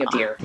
a deer.